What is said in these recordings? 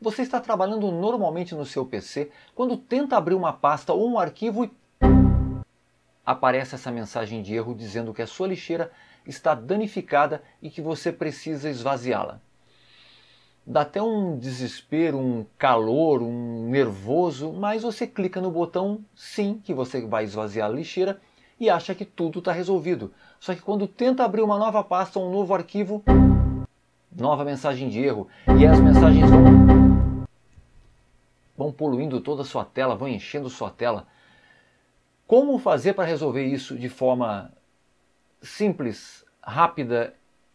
Você está trabalhando normalmente no seu PC, quando tenta abrir uma pasta ou um arquivo e aparece essa mensagem de erro dizendo que a sua lixeira está danificada e que você precisa esvaziá-la. Dá até um desespero, um calor, um nervoso, mas você clica no botão sim, que você vai esvaziar a lixeira e acha que tudo está resolvido. Só que quando tenta abrir uma nova pasta ou um novo arquivo, nova mensagem de erro e as mensagens vão, vão poluindo toda a sua tela, vão enchendo sua tela. Como fazer para resolver isso de forma simples, rápida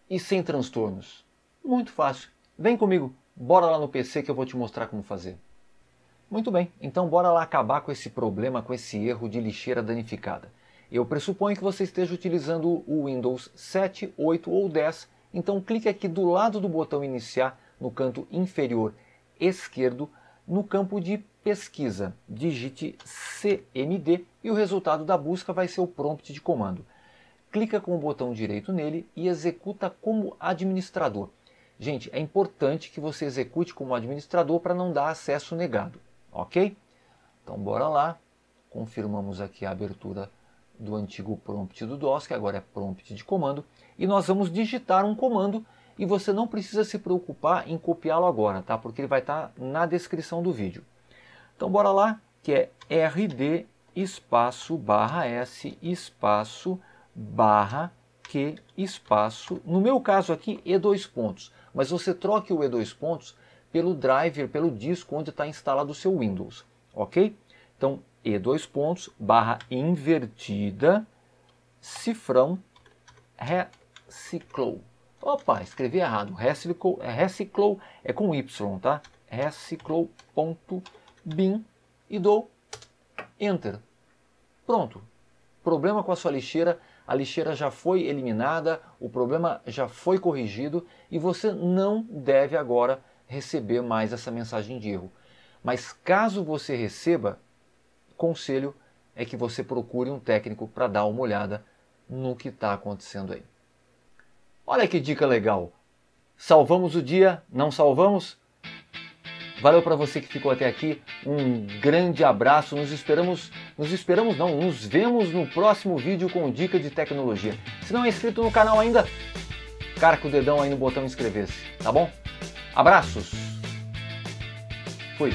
e sem transtornos? Muito fácil. Vem comigo, bora lá no PC que eu vou te mostrar como fazer. Muito bem, então bora lá acabar com esse problema, com esse erro de lixeira danificada. Eu pressuponho que você esteja utilizando o Windows 7, 8 ou 10, então clique aqui do lado do botão iniciar, no canto inferior esquerdo, no campo de pesquisa. Digite CMD e o resultado da busca vai ser o prompt de comando. Clica com o botão direito nele e executa como administrador. Gente, é importante que você execute como administrador para não dar acesso negado, ok? Então bora lá, confirmamos aqui a abertura do antigo prompt do DOS, que agora é prompt de comando, e nós vamos digitar um comando e você não precisa se preocupar em copiá-lo agora, tá? Porque ele vai estar tá na descrição do vídeo. Então bora lá, que é rd espaço barra s espaço barra q espaço, no meu caso aqui, e dois pontos, mas você troque o e dois pontos pelo driver, pelo disco onde está instalado o seu Windows, ok? Então, e dois pontos, barra invertida, cifrão, reciclou. Opa, escrevi errado. Reciclou, é, reciclou é com Y, tá? Reciclou.bin e dou Enter. Pronto. Problema com a sua lixeira, a lixeira já foi eliminada, o problema já foi corrigido e você não deve agora receber mais essa mensagem de erro. Mas caso você receba, conselho é que você procure um técnico para dar uma olhada no que está acontecendo aí. Olha que dica legal! Salvamos o dia, não salvamos? Valeu para você que ficou até aqui. Um grande abraço. Nos esperamos, nos esperamos não, nos vemos no próximo vídeo com dica de tecnologia. Se não é inscrito no canal ainda, carca o dedão aí no botão inscrever-se, tá bom? Abraços. Fui.